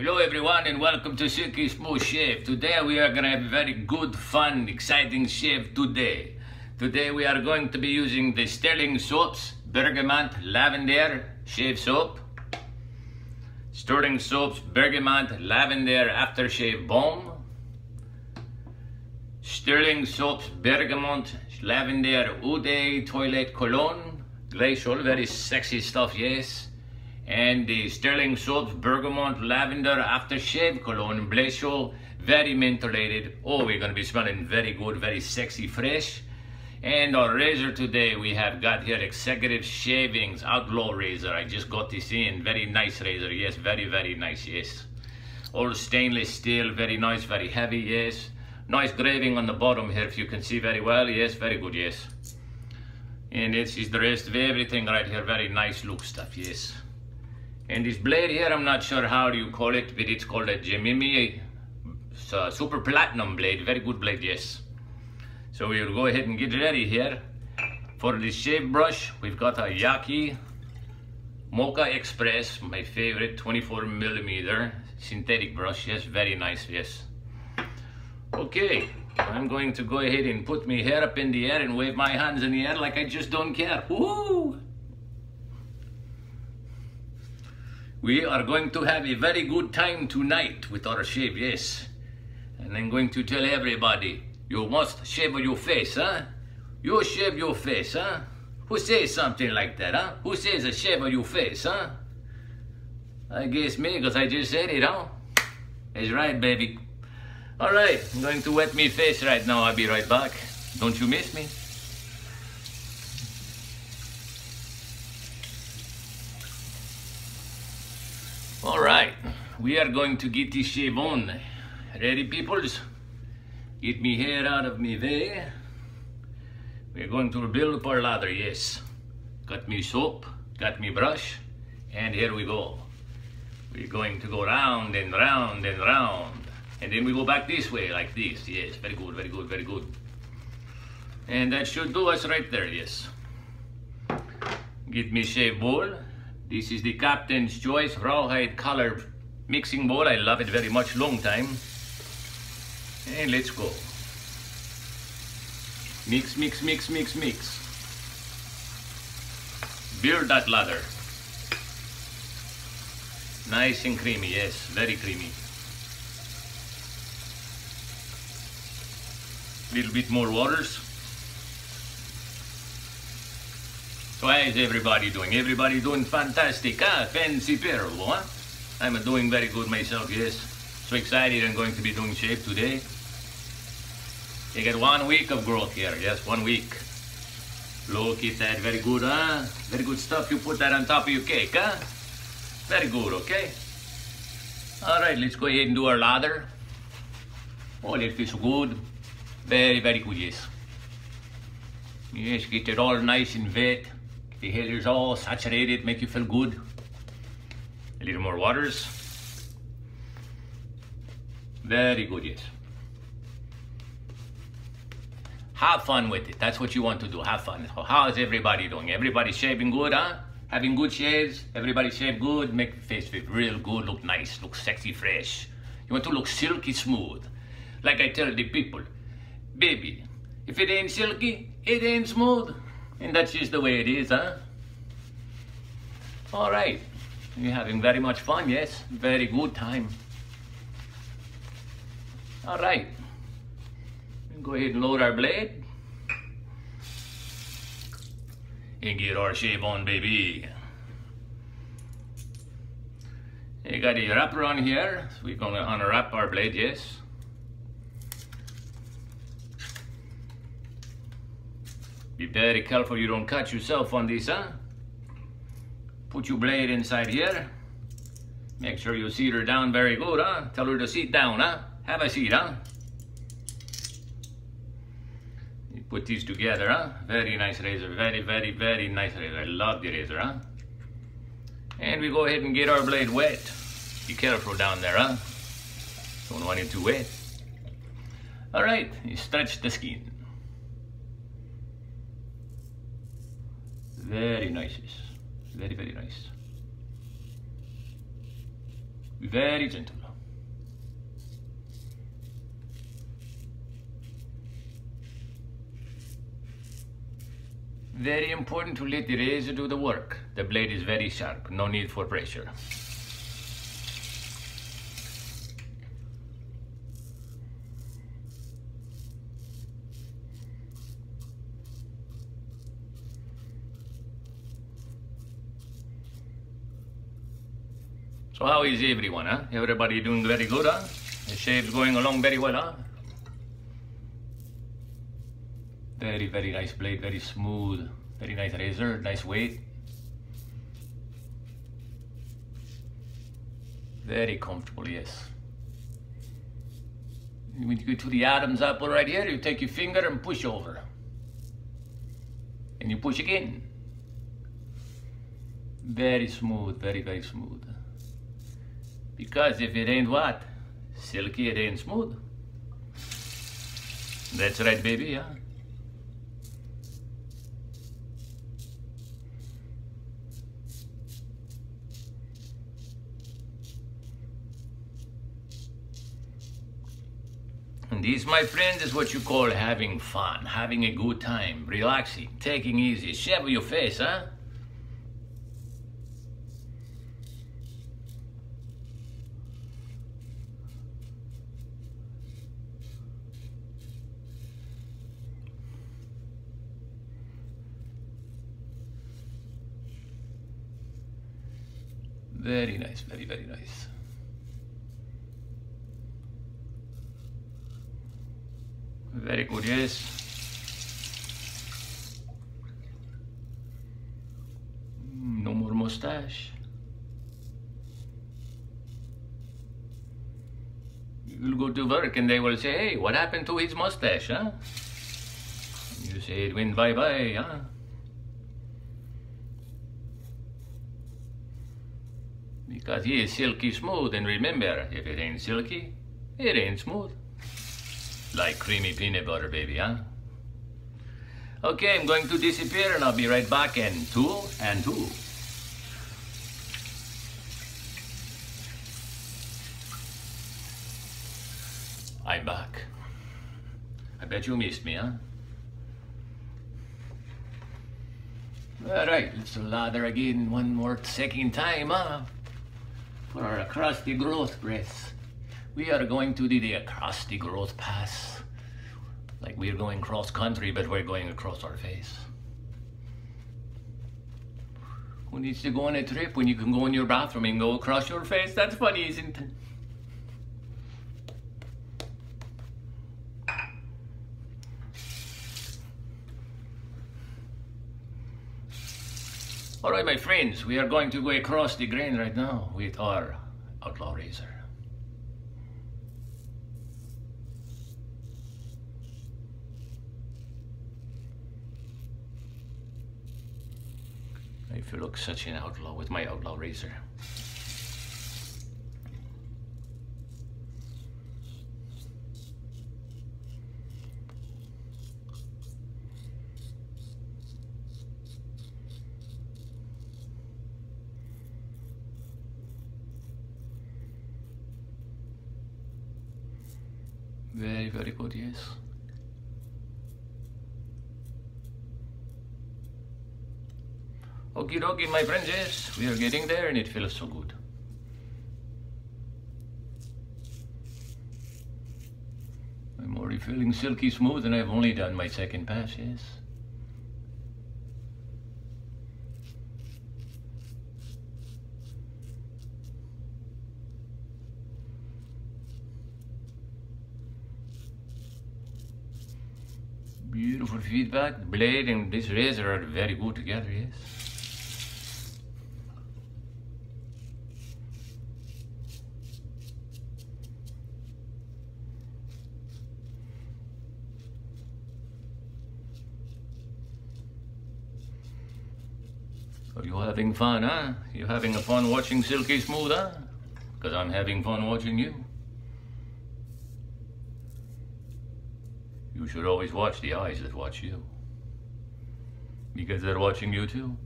Hello everyone and welcome to Silky Smooth Shave. Today we are going to have a very good, fun, exciting shave today. Today we are going to be using the Sterling Soaps Bergamot Lavender Shave Soap. Sterling Soaps Bergamot Lavender Aftershave Balm. Sterling Soaps Bergamot Lavender Ude Toilet Cologne. Glacial, very sexy stuff, yes and the Sterling Soaps Bergamot Lavender Aftershave Cologne Glacial, very mentholated. Oh, we're gonna be smelling very good, very sexy, fresh. And our razor today, we have got here Executive Shavings Outlaw Razor. I just got this in, very nice razor, yes, very, very nice, yes. All stainless steel, very nice, very heavy, yes. Nice graving on the bottom here, if you can see very well, yes, very good, yes. And this is the rest of everything right here, very nice look stuff, yes. And this blade here, I'm not sure how you call it, but it's called a Gemini uh, Super Platinum blade. Very good blade, yes. So we'll go ahead and get ready here. For the shave brush, we've got a Yaqi Mocha Express, my favorite 24 millimeter synthetic brush. Yes, very nice, yes. Okay, I'm going to go ahead and put my hair up in the air and wave my hands in the air like I just don't care. Woo! We are going to have a very good time tonight with our shave, yes. And I'm going to tell everybody, you must shave your face, huh? You shave your face, huh? Who says something like that, huh? Who says a shave of your face, huh? I guess me, because I just said it, huh? That's right, baby. All right, I'm going to wet me face right now. I'll be right back. Don't you miss me? All right, we are going to get this shave on. Ready, peoples? Get me hair out of me way. We're going to build up our ladder, yes. Got me soap, got me brush, and here we go. We're going to go round and round and round. And then we go back this way, like this. Yes, very good, very good, very good. And that should do us right there, yes. Get me shave bowl. This is the Captain's Choice Rawhide Color Mixing Bowl. I love it very much, long time. And let's go. Mix, mix, mix, mix, mix. Build that lather. Nice and creamy, yes, very creamy. Little bit more waters. So how is everybody doing? Everybody doing fantastic, ah, huh? Fancy Perro, huh? I'm doing very good myself, yes. So excited I'm going to be doing shave today. You get one week of growth here, yes, one week. Look at that, very good, huh? Very good stuff. You put that on top of your cake, huh? Very good, okay? All right, let's go ahead and do our lather. Oh, that feels good. Very, very good, yes. Yes, get it all nice and wet. The hair is all saturated, make you feel good. A little more waters. Very good, yes. Have fun with it. That's what you want to do. Have fun. How is everybody doing? Everybody shaving good, huh? Having good shaves. Everybody shave good. Make the face feel real good. Look nice. Look sexy, fresh. You want to look silky smooth. Like I tell the people, baby, if it ain't silky, it ain't smooth. And that's just the way it is, huh? All right. You're having very much fun, yes? Very good time. All right. Go ahead and load our blade. And get our shave on, baby. You got a wrapper on here. So we're gonna unwrap our blade, yes. Be very careful you don't cut yourself on this, huh? Put your blade inside here. Make sure you seat her down very good, huh? Tell her to sit down, huh? Have a seat, huh? You put these together, huh? Very nice razor. Very, very, very nice razor. I love the razor, huh? And we go ahead and get our blade wet. Be careful down there, huh? Don't want it too wet. All right, you stretch the skin. Very nice. Very, very nice. Very gentle. Very important to let the razor do the work. The blade is very sharp, no need for pressure. So how is everyone, huh? Everybody doing very good, huh? The shave's going along very well, huh? Very, very nice blade, very smooth, very nice razor, nice weight. Very comfortable, yes. When you go to the Adam's apple right here, you take your finger and push over. And you push again. Very smooth, very, very smooth. Because if it ain't what? Silky, it ain't smooth. That's right, baby, yeah? And this, my friends, is what you call having fun, having a good time, relaxing, taking easy. Shave your face, huh? Very nice, very, very nice. Very good, yes. Mm, No more mustache. You'll go to work and they will say, hey, what happened to his mustache, huh? You say it went bye-bye, huh? Because he is silky smooth, and remember, if it ain't silky, it ain't smooth. Like creamy peanut butter, baby, huh? Okay, I'm going to disappear and I'll be right back in two and two. I'm back. I bet you missed me, huh? All right, let's lather again one more second time, huh? For the growth breath. We are going to do the across the growth pass. Like we're going cross country, but we're going across our face. Who needs to go on a trip when you can go in your bathroom and go across your face? That's funny, isn't it? All right, my friends, we are going to go across the grain right now with our outlaw razor. I feel like such an outlaw with my outlaw razor. Very, very good, yes. Okie dokie, my friends, yes, we are getting there and it feels so good. I'm already feeling silky smooth and I've only done my second pass, yes. Feedback. The blade and this razor are very good together, yes. Are you having fun, huh? You having a fun watching Silky Smooth, huh? Because I'm having fun watching you. Should always watch the eyes that watch you. Because they're watching you too.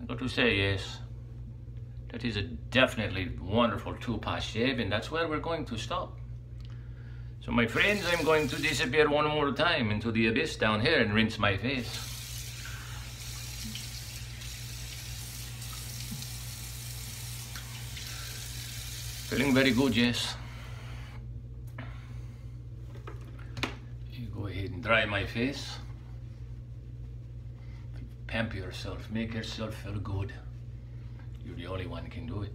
I got to say, yes, that is a definitely wonderful two-pass shave, and that's where we're going to stop. So my friends, I'm going to disappear one more time into the abyss down here and rinse my face. Feeling very good, yes. You go ahead and dry my face. Pamper yourself, make yourself feel good. You're the only one can do it.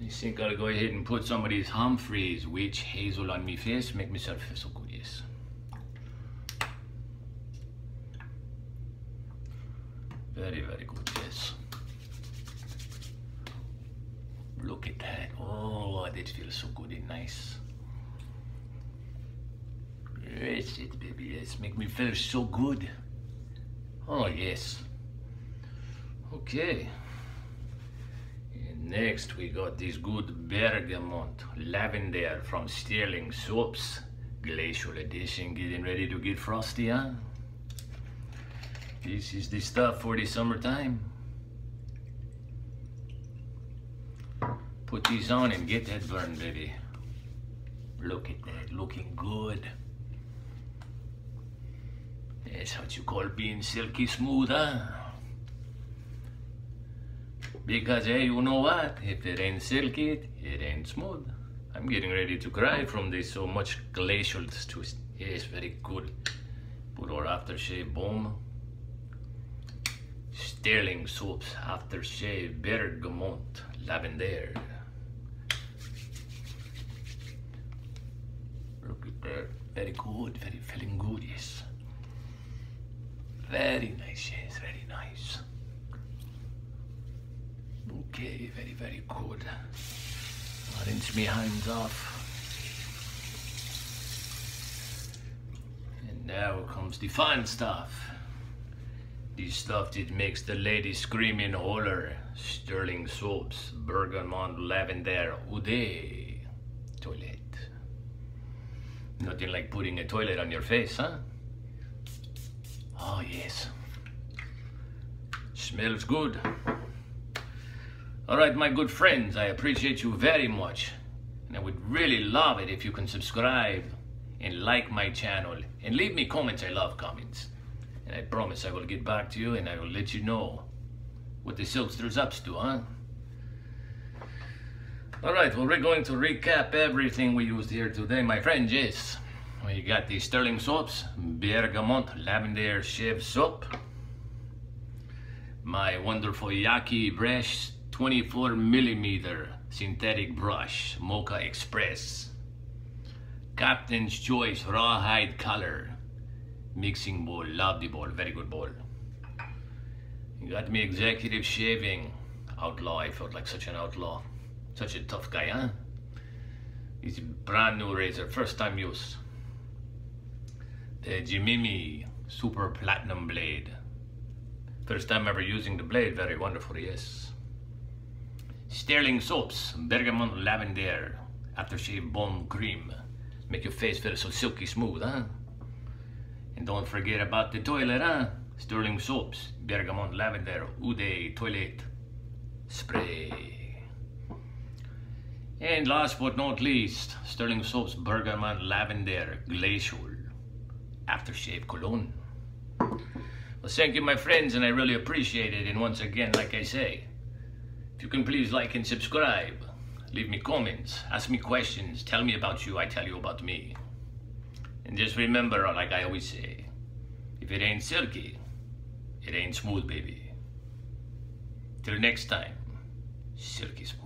You think I'll go ahead and put some of these Humphreys witch hazel on me face, make myself feel so good, yes. Very, very good, yes. Look at that. Oh, that feels so good and nice. Yes, it, baby, yes. Make me feel so good. Oh, yes. Okay. And next, we got this good bergamot lavender from Sterling Soaps. Glacial edition, getting ready to get frosty, huh? This is the stuff for the summertime. Put these on and get that burn, baby. Look at that, looking good. That's what you call being silky smooth, huh? Because, hey, you know what? If it ain't silky, it ain't smooth. I'm getting ready to cry from this so much glacial twist. Yes, very good. Put our aftershave boom. Sterling soaps aftershave bergamot lavender. Look at that. Very good. Very feeling good. Yes. Very nice. Yes. Very nice. Okay. Very very good. Rinse my hands off. And now comes the fun stuff. The stuff that makes the lady scream in holler. Sterling soaps, bergamot, lavender, Oude toilet. Nothing like putting a toilet on your face, huh? Oh, yes. Smells good. All right, my good friends, I appreciate you very much. And I would really love it if you can subscribe and like my channel and leave me comments. I love comments. And I promise I will get back to you and I will let you know what the Silkster's up to, huh? Alright, well we're going to recap everything we used here today, my friend yes. We got the Sterling soaps, Bergamot Lavender Shave Soap, my wonderful Yaqi Brush 24 millimeter synthetic brush, Mocha Express, Captain's Choice Rawhide Color, mixing bowl, love the bowl, very good bowl. You got me executive shaving, outlaw, I felt like such an outlaw. Such a tough guy, huh? It's a brand new razor, first time use. The Jimimi Super Platinum Blade. First time ever using the blade, very wonderful, yes. Sterling Soaps, Bergamot Lavender, Aftershave Bone Cream. Make your face feel so silky smooth, huh? And don't forget about the toilet, huh? Sterling Soaps, Bergamot Lavender, Oude Toilet Spray. And last but not least, Sterling Soaps Bergamot Lavender Glacial Aftershave Cologne. Well, thank you, my friends, and I really appreciate it. And once again, like I say, if you can please like and subscribe, leave me comments, ask me questions, tell me about you, I tell you about me. And just remember, like I always say, if it ain't silky, it ain't smooth, baby. Till next time, silky smooth.